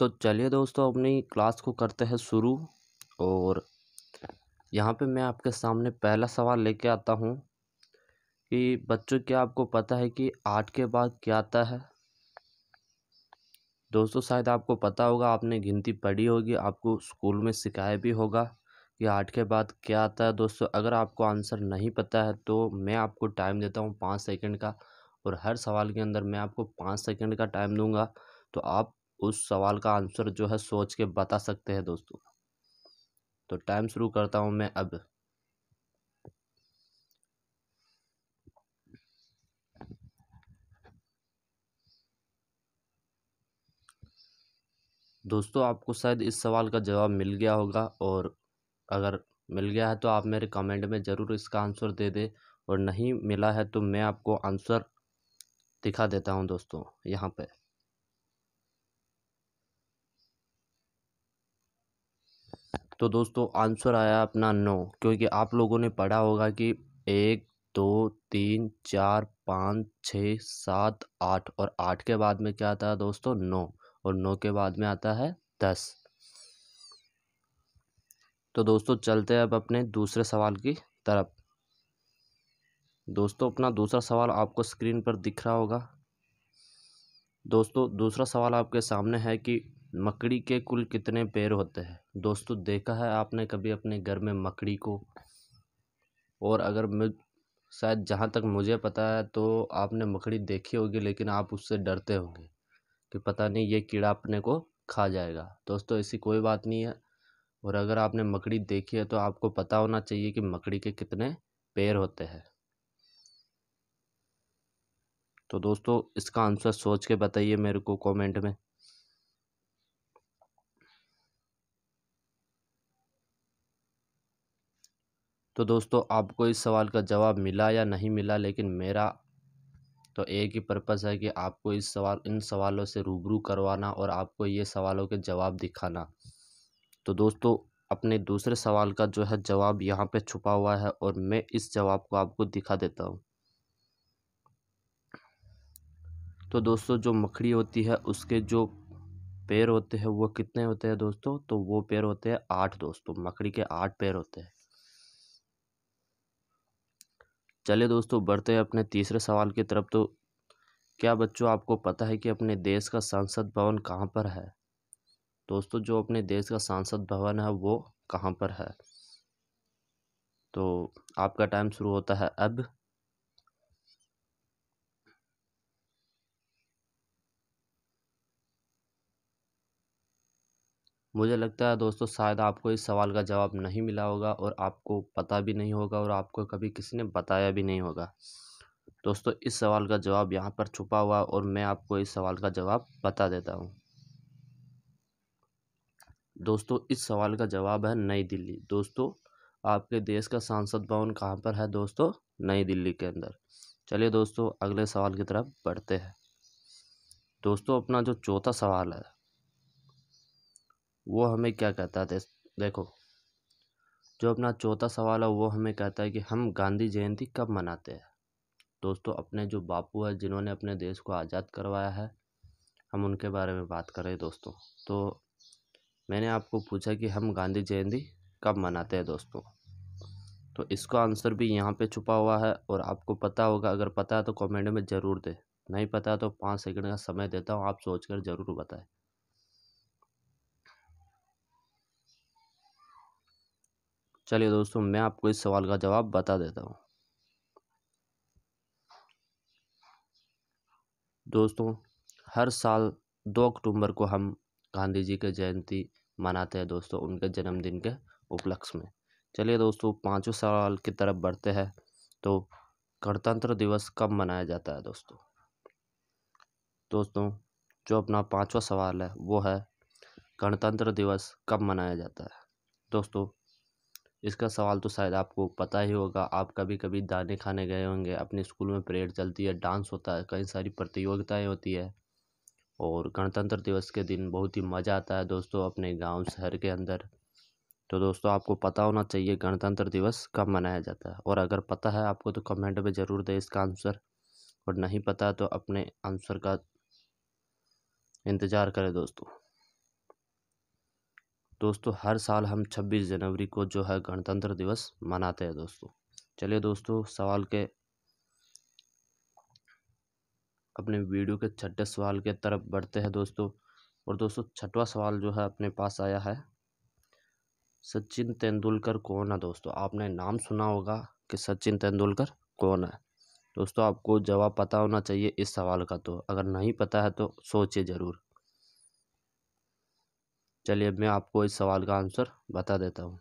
तो चलिए दोस्तों, अपनी क्लास को करते हैं शुरू। और यहाँ पे मैं आपके सामने पहला सवाल लेके आता हूँ कि बच्चों, क्या आपको पता है कि आठ के बाद क्या आता है? दोस्तों, शायद आपको पता होगा, आपने गिनती पढ़ी होगी, आपको स्कूल में सिखाया भी होगा कि आठ के बाद क्या आता है। दोस्तों, अगर आपको आंसर नहीं पता है तो मैं आपको टाइम देता हूँ पाँच सेकंड का। और हर सवाल के अंदर मैं आपको पाँच सेकंड का टाइम दूँगा। तो आप उस सवाल का आंसर जो है सोच के बता सकते हैं दोस्तों। तो टाइम शुरू करता हूँ मैं अब। दोस्तों, आपको शायद इस सवाल का जवाब मिल गया होगा और अगर मिल गया है तो आप मेरे कमेंट में ज़रूर इसका आंसर दे दें और नहीं मिला है तो मैं आपको आंसर दिखा देता हूँ दोस्तों, यहाँ पे। तो दोस्तों आंसर आया अपना नौ, क्योंकि आप लोगों ने पढ़ा होगा कि एक, दो, तीन, चार, पाँच, छः, सात, आठ और आठ के बाद में क्या आता है दोस्तों? नौ, और नौ के बाद में आता है दस। तो दोस्तों चलते हैं अब अपने दूसरे सवाल की तरफ़। दोस्तों अपना दूसरा सवाल आपको स्क्रीन पर दिख रहा होगा। दोस्तों दूसरा सवाल आपके सामने है कि मकड़ी के कुल कितने पैर होते हैं? दोस्तों, देखा है आपने कभी अपने घर में मकड़ी को? और अगर शायद जहाँ तक मुझे पता है तो आपने मकड़ी देखी होगी, लेकिन आप उससे डरते होंगे कि पता नहीं ये कीड़ा अपने को खा जाएगा। दोस्तों, ऐसी कोई बात नहीं है। और अगर आपने मकड़ी देखी है तो आपको पता होना चाहिए कि मकड़ी के कितने पैर होते हैं। तो दोस्तों, इसका आंसर सोच के बताइए मेरे को कमेंट में। तो दोस्तों, आपको इस सवाल का जवाब मिला या नहीं मिला, लेकिन मेरा तो एक ही पर्पज़ है कि आपको इस सवाल, इन सवालों से रूबरू करवाना और आपको ये सवालों के जवाब दिखाना। तो दोस्तों, अपने दूसरे सवाल का जो है जवाब यहाँ पे छुपा हुआ है और मैं इस जवाब को आपको दिखा देता हूँ। तो दोस्तों, जो मकड़ी होती है, उसके जो पैर होते हैं, वो कितने होते हैं दोस्तों? तो वो पैर होते हैं आठ दोस्तों मकड़ी के आठ पैर होते हैं। चलिए दोस्तों, बढ़ते हैं अपने तीसरे सवाल की तरफ़। तो क्या बच्चों, आपको पता है कि अपने देश का संसद भवन कहाँ पर है? दोस्तों, जो अपने देश का संसद भवन है, वो कहाँ पर है? तो आपका टाइम शुरू होता है अब। मुझे लगता है दोस्तों, शायद आपको इस सवाल का जवाब नहीं मिला होगा और आपको पता भी नहीं होगा और आपको कभी किसी ने बताया भी नहीं होगा। दोस्तों, इस सवाल का जवाब यहाँ पर छुपा हुआ और मैं आपको इस सवाल का जवाब बता देता हूँ। दोस्तों, इस सवाल का जवाब है नई दिल्ली। दोस्तों, आपके देश का सांसद भवन कहाँ पर है दोस्तों? नई दिल्ली के अंदर। चलिए दोस्तों, अगले सवाल की तरफ़ बढ़ते हैं। दोस्तों, अपना जो चौथा सवाल है वो हमें क्या कहता है? देखो जो अपना चौथा सवाल है, वो हमें कहता है कि हम गांधी जयंती कब मनाते हैं? दोस्तों, अपने जो बापू है, जिन्होंने अपने देश को आज़ाद करवाया है, हम उनके बारे में बात करें दोस्तों। तो मैंने आपको पूछा कि हम गांधी जयंती कब मनाते हैं दोस्तों? तो इसका आंसर भी यहाँ पे छुपा हुआ है और आपको पता होगा, अगर पता है तो कमेंट में ज़रूर दे। नहीं पता तो पाँच सेकंड का समय देता हूँ, आप सोच कर ज़रूर बताएँ। चलिए दोस्तों, मैं आपको इस सवाल का जवाब बता देता हूँ। दोस्तों, हर साल दो अक्टूबर को हम गांधी जी के जयंती मनाते हैं दोस्तों, उनके जन्मदिन के उपलक्ष्य में। चलिए दोस्तों पाँचवें सवाल की तरफ़ बढ़ते हैं तो गणतंत्र दिवस कब मनाया जाता है दोस्तों? दोस्तों, जो अपना पाँचवा सवाल है, वो है, गणतंत्र दिवस कब मनाया जाता है? दोस्तों इसका सवाल तो शायद आपको पता ही होगा, आप कभी कभी दाने खाने गए होंगे, अपने स्कूल में परेड चलती है, डांस होता है, कई सारी प्रतियोगिताएँ होती है। और गणतंत्र दिवस के दिन बहुत ही मज़ा आता है दोस्तों अपने गाँव शहर के अंदर। तो दोस्तों आपको पता होना चाहिए गणतंत्र दिवस कब मनाया जाता है। और अगर पता है आपको तो कमेंट में ज़रूर दें इसका आंसर। और नहीं पता तो अपने आंसर का इंतज़ार करें दोस्तों। दोस्तों, हर साल हम 26 जनवरी को जो है गणतंत्र दिवस मनाते हैं दोस्तों। चलिए दोस्तों, सवाल के अपने वीडियो के छठे सवाल के तरफ़ बढ़ते हैं दोस्तों। और दोस्तों, छठवा सवाल जो है अपने पास आया है। सचिन तेंदुलकर कौन है दोस्तों? आपने नाम सुना होगा कि सचिन तेंदुलकर कौन है? दोस्तों, आपको जवाब पता होना चाहिए इस सवाल का तो। अगर नहीं पता है तो सोचिए ज़रूर। चलिए मैं आपको इस सवाल का आंसर बता देता हूँ।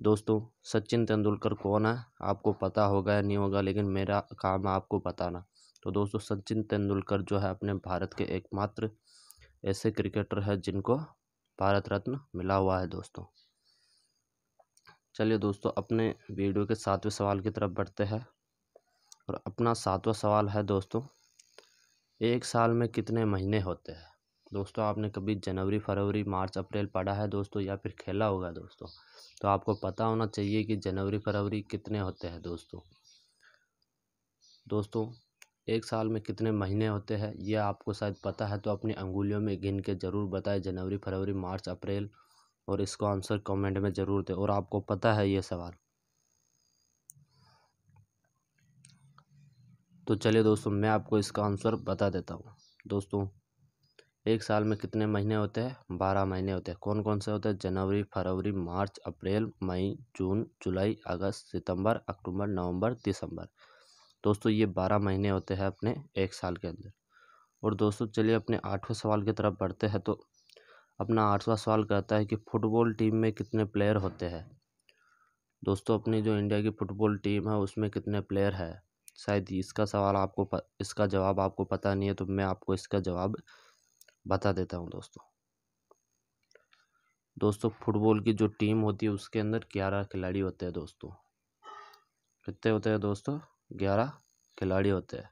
दोस्तों, सचिन तेंदुलकर कौन है? आपको पता होगा या नहीं होगा, लेकिन मेरा काम है आपको बताना। तो दोस्तों, सचिन तेंदुलकर जो है अपने भारत के एकमात्र ऐसे क्रिकेटर है जिनको भारत रत्न मिला हुआ है, दोस्तों। चलिए दोस्तों, अपने वीडियो के सातवें सवाल की तरफ़ बढ़ते हैं। और अपना सातवां सवाल है, दोस्तों, एक साल में कितने महीने होते हैं? दोस्तों, आपने कभी जनवरी, फरवरी, मार्च, अप्रैल पढ़ा है दोस्तों या फिर खेला होगा दोस्तों? तो आपको पता होना चाहिए कि जनवरी, फरवरी कितने होते हैं दोस्तों? दोस्तों, एक साल में कितने महीने होते हैं, ये आपको शायद पता है तो अपनी अंगुलियों में गिन के ज़रूर बताएँ। जनवरी, फरवरी, मार्च, अप्रैल और इसको आंसर कमेंट में ज़रूर दें और आपको पता है ये सवाल। तो चलिए दोस्तों, मैं आपको इसका आंसर बता देता हूँ। दोस्तों एक साल में कितने महीने होते हैं? बारह महीने होते हैं। कौन कौन से होते हैं? जनवरी, फरवरी, मार्च, अप्रैल, मई, जून, जुलाई, अगस्त, सितंबर, अक्टूबर, नवंबर, दिसंबर। दोस्तों, ये बारह महीने होते हैं अपने एक साल के अंदर। और दोस्तों, चलिए अपने आठवें सवाल की तरफ़ बढ़ते हैं तो अपना आठवां सवाल कहता है कि फुटबॉल टीम में कितने प्लेयर होते हैं? दोस्तों, अपनी जो इंडिया की फुटबॉल टीम है, उसमें कितने प्लेयर है? शायद इसका सवाल आपको इसका जवाब आपको पता नहीं है तो मैं आपको इसका जवाब बता देता हूँ दोस्तों। दोस्तों, फुटबॉल की जो टीम होती है, उसके अंदर ग्यारह खिलाड़ी होते हैं दोस्तों। कितने होते हैं दोस्तों? ग्यारह खिलाड़ी होते हैं।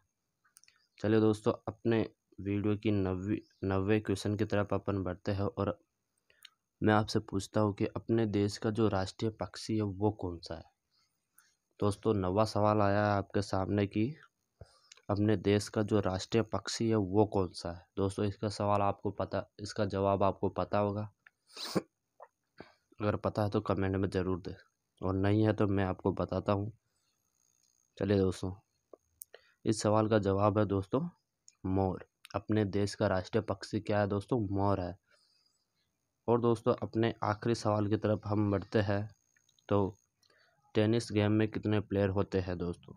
चलिए दोस्तों, अपने वीडियो की नब्बे नब्बे क्वेश्चन की तरफ़ अपन बढ़ते हैं और मैं आपसे पूछता हूँ कि अपने देश का जो राष्ट्रीय पक्षी है, वो कौन सा है? दोस्तों, नवा सवाल आया है आपके सामने कि अपने देश का जो राष्ट्रीय पक्षी है, वो कौन सा है? दोस्तों, इसका सवाल आपको पता, इसका जवाब आपको पता होगा। अगर पता है तो कमेंट में ज़रूर दें, और नहीं है तो मैं आपको बताता हूँ। चलिए दोस्तों, इस सवाल का जवाब है दोस्तों, मोर। अपने देश का राष्ट्रीय पक्षी क्या है दोस्तों? मोर है। और दोस्तों, अपने आखिरी सवाल की तरफ़ हम बढ़ते हैं तो टेनिस गेम में कितने प्लेयर होते हैं दोस्तों?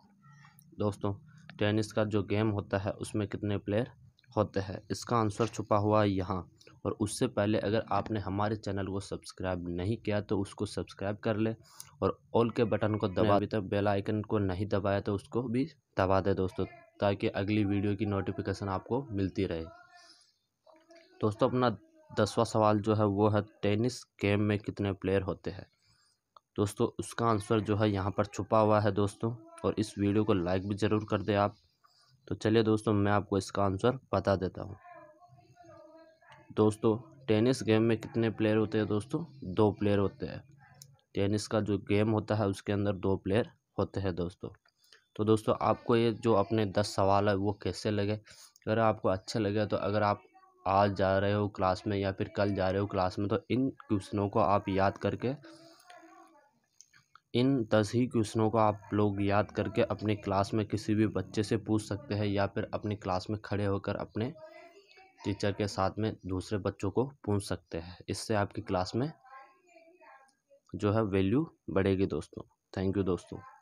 दोस्तों टेनिस का जो गेम होता है, उसमें कितने प्लेयर होते हैं? इसका आंसर छुपा हुआ है यहाँ। और उससे पहले अगर आपने हमारे चैनल को सब्सक्राइब नहीं किया तो उसको सब्सक्राइब कर ले और ऑल के बटन को दबा अभी तक बेल आइकन को नहीं दबाया तो उसको भी दबा दे दोस्तों, ताकि अगली वीडियो की नोटिफिकेशन आपको मिलती रहे। दोस्तों, अपना दसवां सवाल जो है, वो है टेनिस गेम में कितने प्लेयर होते हैं? दोस्तों, उसका आंसर जो है यहाँ पर छुपा हुआ है दोस्तों। और इस वीडियो को लाइक भी ज़रूर कर दे आप। तो चलिए दोस्तों, मैं आपको इसका आंसर बता देता हूँ। दोस्तों, टेनिस गेम में कितने प्लेयर होते हैं दोस्तों? दो प्लेयर होते हैं। टेनिस का जो गेम होता है, उसके अंदर दो प्लेयर होते हैं दोस्तों। तो दोस्तों, आपको ये जो अपने दस सवाल है, वो कैसे लगे? अगर आपको अच्छे लगे तो अगर आप आज जा रहे हो क्लास में या फिर कल जा रहे हो क्लास में तो इन क्वेश्चनों को आप याद करके इन दस ही क्वेश्चनों को आप लोग याद करके अपने क्लास में किसी भी बच्चे से पूछ सकते हैं या फिर अपनी क्लास में खड़े होकर अपने टीचर के साथ में दूसरे बच्चों को पूछ सकते हैं। इससे आपकी क्लास में जो है वैल्यू बढ़ेगी दोस्तों। थैंक यू दोस्तों।